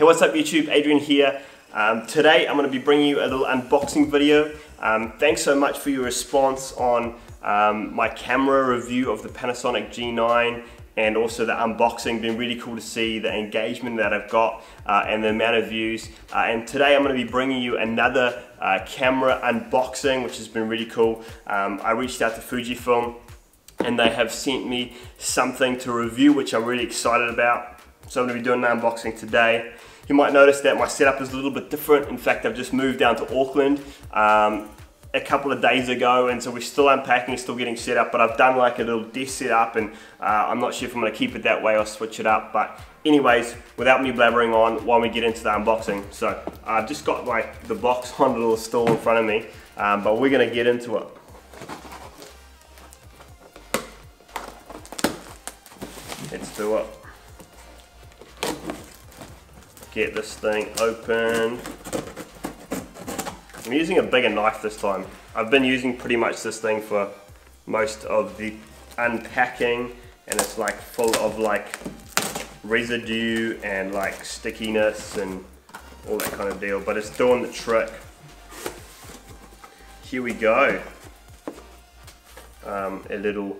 Hey, what's up YouTube? Adrian here. Um, today I'm going to be bringing you a little unboxing video. Um, thanks so much for your response on um, my camera review of the Panasonic G9 and also the unboxing. Been really cool to see the engagement that I've got uh, and the amount of views. Uh, and today I'm going to be bringing you another uh, camera unboxing, which has been really cool. Um, I reached out to Fujifilm and they have sent me something to review, which I'm really excited about. So I'm going to be doing an unboxing today. You might notice that my setup is a little bit different. In fact, I've just moved down to Auckland um, a couple of days ago and so we're still unpacking, still getting set up, but I've done like a little desk setup and uh, I'm not sure if I'm gonna keep it that way or switch it up, but anyways, without me blabbering on, while we get into the unboxing. So I've just got like the box on a little stool in front of me, um, but we're gonna get into it. Let's do it get this thing open. I'm using a bigger knife this time. I've been using pretty much this thing for most of the unpacking and it's like full of like residue and like stickiness and all that kind of deal but it's doing the trick. Here we go. Um, a little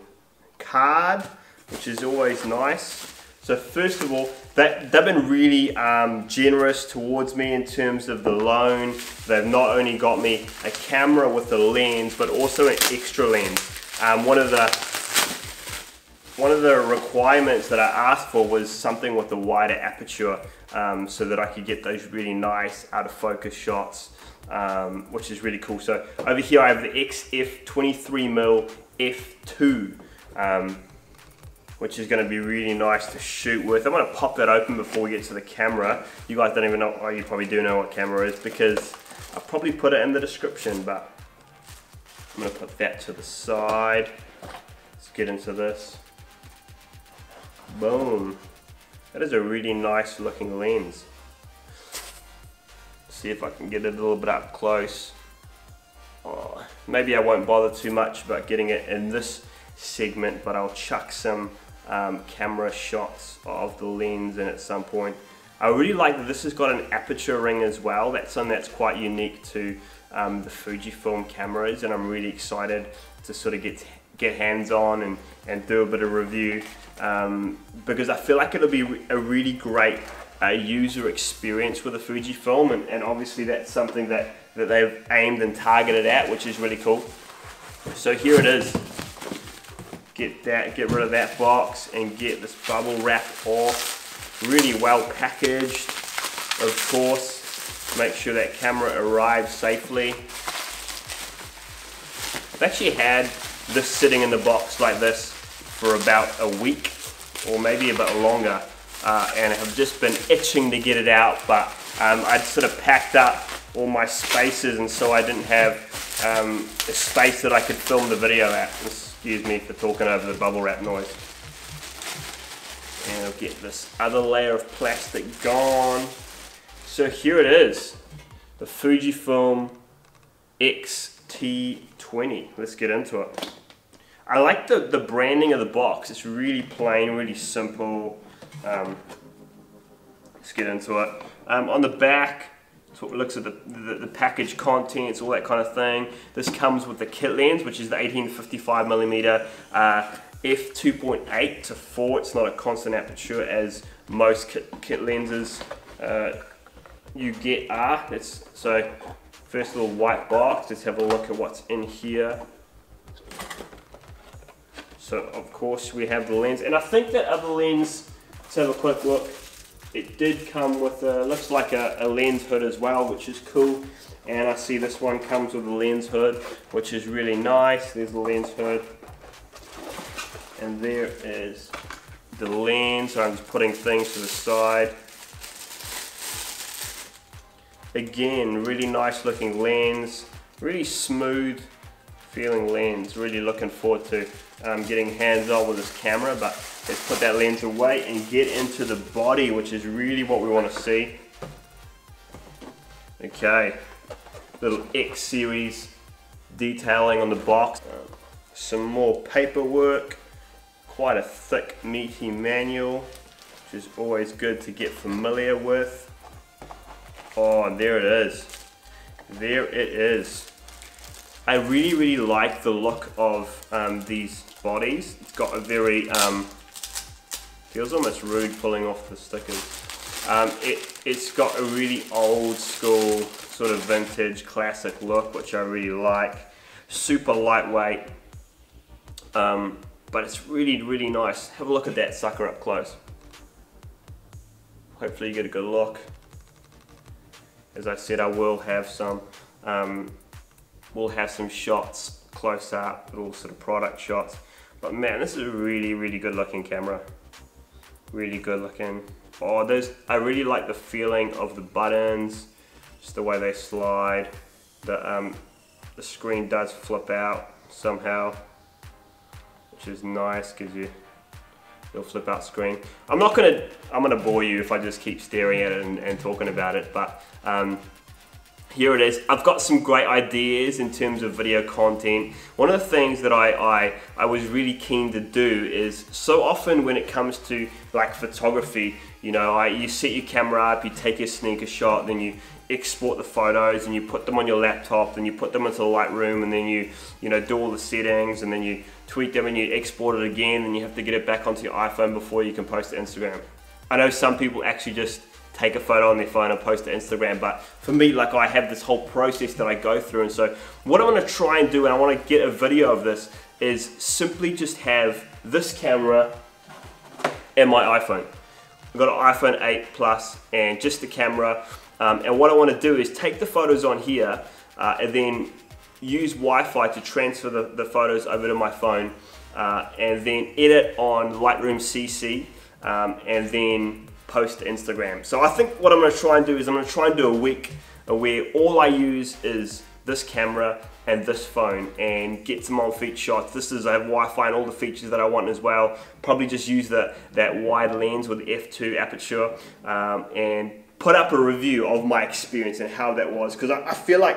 card which is always nice. So first of all, that, they've been really um, generous towards me in terms of the loan. They've not only got me a camera with a lens, but also an extra lens. Um, one of the one of the requirements that I asked for was something with a wider aperture um, so that I could get those really nice out of focus shots, um, which is really cool. So over here I have the XF 23mm f2. Um, which is going to be really nice to shoot with. I'm to pop that open before we get to the camera. You guys don't even know, oh you probably do know what camera is because I'll probably put it in the description, but I'm going to put that to the side. Let's get into this. Boom. That is a really nice looking lens. see if I can get it a little bit up close. Oh, maybe I won't bother too much about getting it in this segment, but I'll chuck some um, camera shots of the lens in at some point. I really like that this has got an aperture ring as well. That's something that's quite unique to um, the Fujifilm cameras and I'm really excited to sort of get get hands on and, and do a bit of review um, because I feel like it'll be a really great uh, user experience with the Fujifilm and, and obviously that's something that, that they've aimed and targeted at which is really cool. So here it is get that, get rid of that box and get this bubble wrap off. Really well packaged, of course. Make sure that camera arrives safely. I've actually had this sitting in the box like this for about a week or maybe a bit longer uh, and have just been itching to get it out but um, I'd sort of packed up all my spaces and so I didn't have um, a space that I could film the video at. Excuse me for talking over the bubble wrap noise. And I'll get this other layer of plastic gone. So here it is, the Fujifilm X-T20. Let's get into it. I like the, the branding of the box. It's really plain, really simple. Um, let's get into it. Um, on the back, so it looks at the, the, the, package contents, all that kind of thing. This comes with the kit lens, which is the 1855 millimeter uh, f2.8 to 4. It's not a constant aperture as most kit, kit lenses uh, you get are. It's, so first little white box, let's have a look at what's in here. So of course we have the lens, and I think that other lens, let's have a quick look. It did come with a, looks like a, a lens hood as well, which is cool. And I see this one comes with a lens hood, which is really nice. There's the lens hood. And there is the lens. So I'm just putting things to the side. Again, really nice looking lens. Really smooth feeling lens. Really looking forward to um, getting hands on with this camera. But Let's put that lens away and get into the body, which is really what we want to see. Okay, little X series detailing on the box. some more paperwork, quite a thick meaty manual, which is always good to get familiar with. Oh, there it is. There it is. I really, really like the look of um, these bodies. It's got a very, um, feels almost rude pulling off the stickers. Um, it, it's got a really old school, sort of vintage, classic look, which I really like. Super lightweight, um, but it's really, really nice. Have a look at that sucker up close. Hopefully you get a good look. As I said, I will have some, um, we'll have some shots close up, little sort of product shots. But man, this is a really, really good looking camera. Really good looking. Oh, there's, I really like the feeling of the buttons, just the way they slide. The, um, the screen does flip out somehow, which is nice, gives you your flip out screen. I'm not gonna, I'm gonna bore you if I just keep staring at it and, and talking about it, but um, here it is. I've got some great ideas in terms of video content. One of the things that I, I, I was really keen to do is so often when it comes to like photography, you know, I, you set your camera up, you take your sneaker shot, then you export the photos and you put them on your laptop, then you put them into Lightroom and then you, you know, do all the settings and then you tweak them and you export it again and you have to get it back onto your iPhone before you can post to Instagram. I know some people actually just take a photo on their phone and post to Instagram. But for me, like I have this whole process that I go through. And so what I'm gonna try and do, and I wanna get a video of this, is simply just have this camera and my iPhone. I've got an iPhone 8 Plus and just the camera. Um, and what I wanna do is take the photos on here uh, and then use Wi-Fi to transfer the, the photos over to my phone uh, and then edit on Lightroom CC um, and then post to Instagram. So I think what I'm gonna try and do is I'm gonna try and do a week where all I use is this camera and this phone and get some on feature shots. This is I have Wi-Fi and all the features that I want as well. Probably just use the, that wide lens with f2 aperture um, and put up a review of my experience and how that was because I, I feel like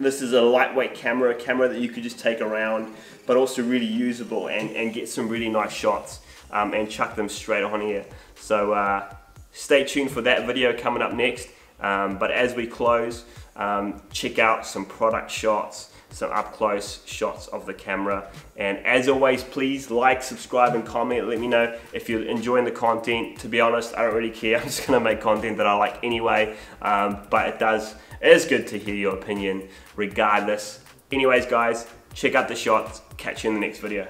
this is a lightweight camera, a camera that you could just take around, but also really usable and, and get some really nice shots um, and chuck them straight on here. So uh, stay tuned for that video coming up next. Um, but as we close, um, check out some product shots, some up close shots of the camera. And as always, please like, subscribe, and comment. Let me know if you're enjoying the content. To be honest, I don't really care. I'm just gonna make content that I like anyway. Um, but it does, it is good to hear your opinion regardless. Anyways, guys, check out the shots. Catch you in the next video.